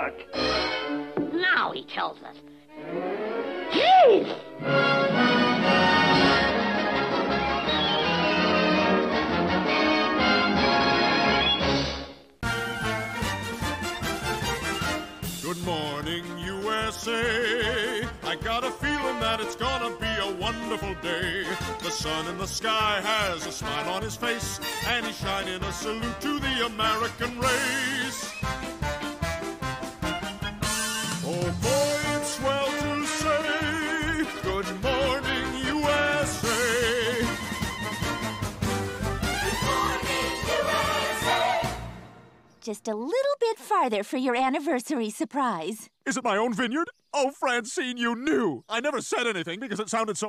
Now he tells us. Jeez! Good morning, USA. I got a feeling that it's gonna be a wonderful day. The sun in the sky has a smile on his face, and he's shining a salute to the American race. Just a little bit farther for your anniversary surprise. Is it my own vineyard? Oh, Francine, you knew. I never said anything because it sounded so